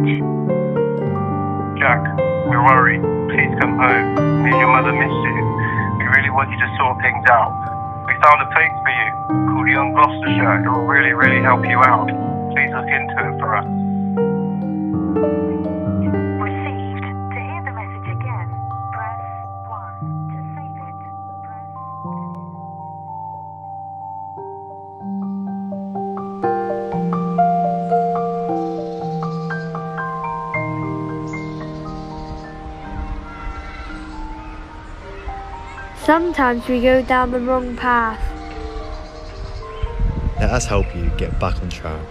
Message. Jack, we're worried. Please come home. Me and your mother miss you. We really want you to sort things out. We found a place for you called Young Gloucestershire. It will really, really help you out. Please look into it for us. Sometimes we go down the wrong path. Let us help you get back on track.